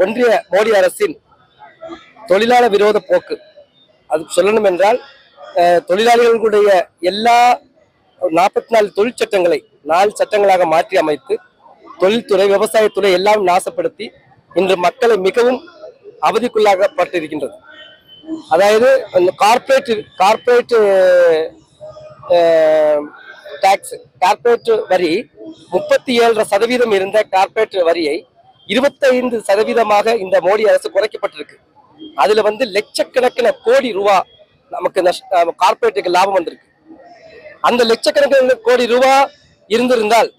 ஒன்றிய மோடி அரசின் தொழிலாளர் விரோத போக்கு. அது சொல்லணும் என்றால் தொழிலாளர்களுடைய எல்லா நாற்பத்தி நாலு தொழிற்சட்டங்களை நாலு சட்டங்களாக மாற்றி அமைத்து தொழில்துறை விவசாயத்துறை எல்லாம் நாசப்படுத்தி இன்று மக்களை மிகவும் அவதிக்குள்ளாகப்பட்டிருக்கின்றது அதாவது கார்பரேட் கார்பரேட் டாக்ஸ் கார்பரேட் வரி முப்பத்தி ஏழரை சதவீதம் இருந்த கார்பரேட் வரியை இருபத்தைந்து சதவீதமாக இந்த மோடி அரசு குறைக்கப்பட்டிருக்கு. அதுல வந்து லட்சக்கணக்கின கோடி ரூபா நமக்கு கார்பரேட்டுக்கு லாபம் வந்திருக்கு. அந்த லட்சக்கணக்கான கோடி ரூபா இருந்திருந்தால்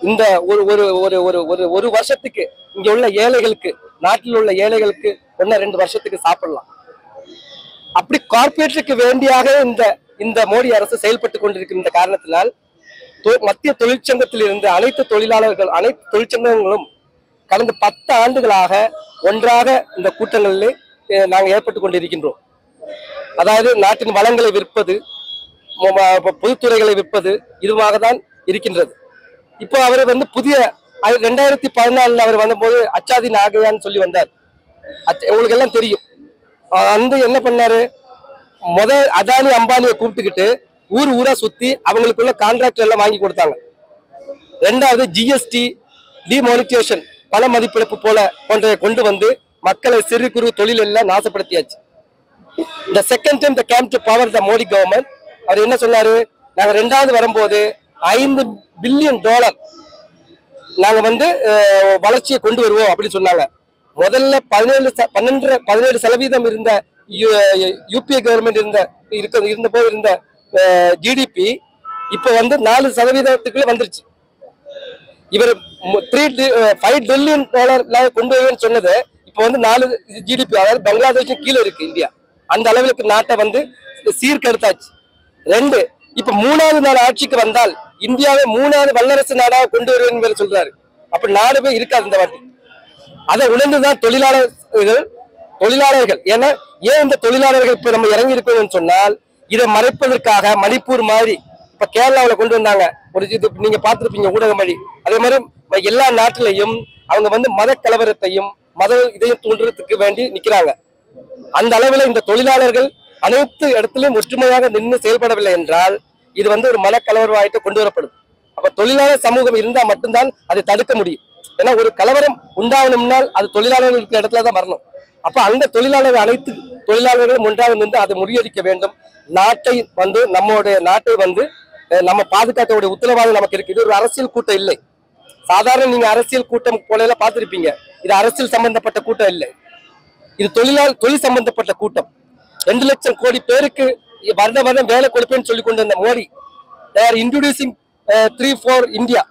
இந்த ஒரு ஒரு ஒரு ஒரு ஒரு ஒரு வருஷத்துக்கு இங்க உள்ள ஏழைகளுக்கு நாட்டில் உள்ள ஏழைகளுக்கு ஒன்னு ரெண்டு வருஷத்துக்கு சாப்பிடலாம். அப்படி கார்பரேட்டுக்கு வேண்டியாக இந்த இந்த மோடி அரசு செயல்பட்டு கொண்டிருக்கின்ற காரணத்தினால் தொ- மத்திய தொழிற்சங்கத்தில் இருந்து அனைத்து தொழிலாளர்கள் அனைத்து தொழிற்சங்கங்களும் கடந்த பத்து ஆண்டுகளாக ஒன்றாக இந்த கூட்டங்களில் நாங்கள் ஏற்பட்டு கொண்டிருக்கின்றோம். அதாவது நாட்டின் வளங்களை விற்பது பொதுத்துறைகளை விற்பது இதுவாக தான் இருக்கின்றது. இப்போ அவர் வந்து புதிய ரெண்டாயிரத்தி பதினாலில் அவர் வந்தபோது அச்சாதி நாகையான்னு சொல்லி வந்தார். அச்ச- உங்களுக்கு எல்லாம் தெரியும். வந்து என்ன பண்ணாரு? முத அதானி அம்பானியை கூப்பிட்டுக்கிட்டு ஊர் ஊரா சுத்தி அவங்களுக்குள்ள கான்ட்ராக்ட் எல்லாம் வாங்கி கொடுத்தாங்க. ரெண்டாவது ஜிஎஸ்டி டிமானிட்டேஷன் பண மதிப்பிழப்பு போல போன்றவை கொண்டு வந்து மக்களை சிறு குறு தொழில் எல்லாம் நாசப்படுத்தியாச்சு. இந்த second time they came to power the Modi government அவர் என்ன சொன்னாரு? நாங்க ரெண்டாவது வரும்போது ஐந்து பில்லியன் டாலர் நாங்க வந்து வளர்ச்சியை கொண்டு வருவோம் அப்படின்னு சொன்னாங்க. முதல்ல பதினேழு ச- பன்னெண்டு பதினேழு சதவீதம் இருந்த யூபிஏ கவர்மெண்ட் இருந்த இருக்க இருந்த போது இருந்த ஜிடிபி இப்போ வந்து நாலு சதவீதத்துக்குள்ள வந்துருச்சு. இவர் த்ரீ ஃபைவ் ட்ரில்லியன் டாலர் கொண்டு வருவேன்னு சொன்னது. இப்போ வந்து நாலு ஜிடிபி அதாவது பங்களாதேஷும் கீழே இருக்கு இந்தியா. அந்த அளவுக்கு நாட்டை வந்து சீர்கெடுத்தாச்சு. ரெண்டு இப்ப மூணாவது நாள் ஆட்சிக்கு வந்தால் இந்தியாவை மூணாவது வல்லரசு நாடாக கொண்டு வருவேன் சொல்றாரு. அப்ப நாடுமே இருக்காது இந்த வாட்டி. அதை உணர்ந்துதான் தொழிலாளர்கள் தொழிலாளர்கள் ஏன்னா ஏன் இந்த தொழிலாளர்கள் இப்ப நம்ம இறங்கி இருக்கணும்னு சொன்னால் இதை மறைப்பதற்காக மணிப்பூர் மாதிரி இப்ப கேரளாவில் கொண்டு வந்தாங்க. ஒரு இது நீங்க பார்த்திருப்பீங்க ஊடக மொழி அதே மாதிரி எல்லா நாட்டிலையும் அவங்க வந்து மத கலவரத்தையும் மத இதையும் தூண்டுறதுக்கு வேண்டி நிக்கிறாங்க. அந்த அளவுல இந்த தொழிலாளர்கள் அனைத்து இடத்திலும் ஒற்றுமையாக நின்று செயல்படவில்லை என்றால் இது வந்து ஒரு மனக்கலவரமாயிட்டு கொண்டு வரப்படும். அப்ப தொழிலாளர் சமூகம் இருந்தா மட்டும்தான் அதை தடுக்க முடியும். ஏன்னா ஒரு கலவரம் உண்டாகணும்னால் அது தொழிலாளர்கள் இருக்கிற இடத்துல தான் வரணும். அப்ப அந்த தொழிலாளர்கள் அனைத்து தொழிலாளர்களும் ஒன்றாக நின்று அதை முறியடிக்க வேண்டும். நாட்டை வந்து நம்மளுடைய நாட்டை வந்து நம்ம பாதுகாக்கக்கூடிய உத்தரவாதம் நமக்கு இருக்கு இது ஒரு அரசியல் கூட்டம் இல்லை. சாதாரண நீங்க அரசியல் கூட்டம் போல எல்லாம் பார்த்திருப்பீங்க. இது அரசியல் சம்பந்தப்பட்ட கூட்டம் இல்லை. இது தொழிலாளர் தொழில் சம்பந்தப்பட்ட கூட்டம். ரெண்டு லட்சம் கோடி பேருக்கு வருட வருடம் வேலை கொடுப்பேன்னு சொல்லி கொண்டு வந்த Modi they're introducing three four India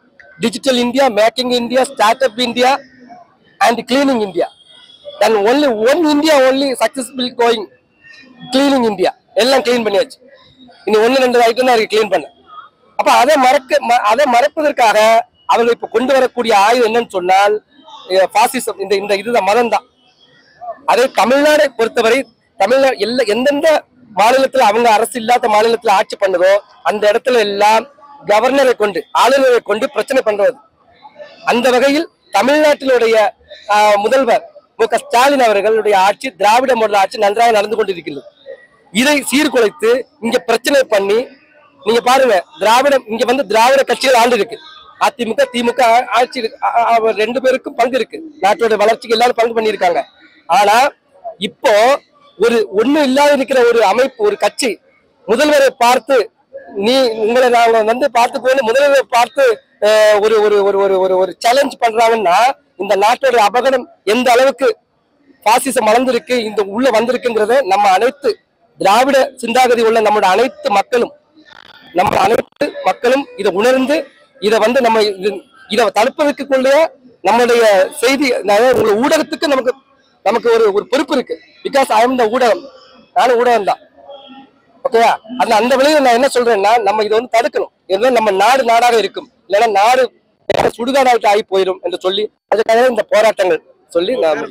digital India making India startup India and cleaning India then only one India only successful going cleaning India எல்லாம் கிளீன் பண்ணியாச்சு. இனி ஒன்று ரெண்டு ஐட்டம் தான் இருக்கு க்ளீன் பண்ண அப்போ அதை மறக்க அதை மறைப்பதற்காக அவர்கள் இப்ப கொண்டு வரக்கூடிய ஆயுதம் என்னன்னு சொன்னால் பாசிசம் இந்த இந்த இதுதான் மதம் தான் அதே தமிழ்நாடை பொறுத்தவரை தமிழ்நாடு எல்லா எந்தெந்த மாநிலத்துல அவங்க அரசு இல்லாத மாநிலத்துல ஆட்சி பண்ணுதோ அந்த இடத்துல எல்லாம் கவர்னரை கொண்டு ஆளுநரை கொண்டு பிரச்சனை பண்றது. அந்த வகையில் தமிழ்நாட்டினுடைய ஆஹ், முதல்வர் மு க ஸ்டாலின் அவர்களுடைய ஆட்சி திராவிட மாடல் ஆட்சி நன்றாக நடந்து கொண்டிருக்கிறது. இதை சீர்குலைத்து இங்க பிரச்சனை பண்ணி நீங்க பாருங்க திராவிடம் இங்க வந்து திராவிட கட்சிகள் ஆண்டு இருக்கு. அதிமுக திமுக ஆட்சி ரெண்டு பேருக்கும் பங்கு இருக்கு. நாட்டோட வளர்ச்சிக்கு எல்லாரும் பங்கு பண்ணியிருக்காங்க. ஆனா இப்போ ஒரு ஒண்ணு இல்லாத இருக்கிற ஒரு அமைப்பு ஒரு கட்சி முதல்வரை பார்த்து நீ உங்களை நாங்க வந்து பார்த்து போய் முதல்வரை பார்த்து ஒரு ஒரு ஒரு ஒரு ஒரு ஒரு சேலஞ்ச் பண்றாங்கன்னா இந்த நாட்டோட அபகடம் எந்த அளவுக்கு பாசிசம் வளர்ந்திருக்கு இந்த உள்ள வந்திருக்குங்கிறத நம்ம அனைத்து திராவிட சிந்தாகதி உள்ள நம்மளோட அனைத்து மக்களும் நம்ம அனைத்து மக்களும் இதை உணர்ந்து இதை வந்து நம்ம இதை தடுப்பதற்குள்ளே நம்மளுடைய செய்தி உங்களை ஊடகத்துக்கு நமக்கு நமக்கு ஒரு ஒரு பொறுப்பு இருக்கு. பிகாஸ் ஐ எம் த ஊடகம். நானும் ஊடகம் தான் ஓகேவா அந்த அந்த விலையில நான் என்ன சொல்றேன்னா நம்ம இதை வந்து தடுக்கணும். இதுதான் நம்ம நாடு நாடாக இருக்கும். இல்லைன்னா நாடு சுடுகாடாவிட்டு ஆகி போயிடும் என்று சொல்லி அதுக்காக இந்த போராட்டங்கள் சொல்லி நான்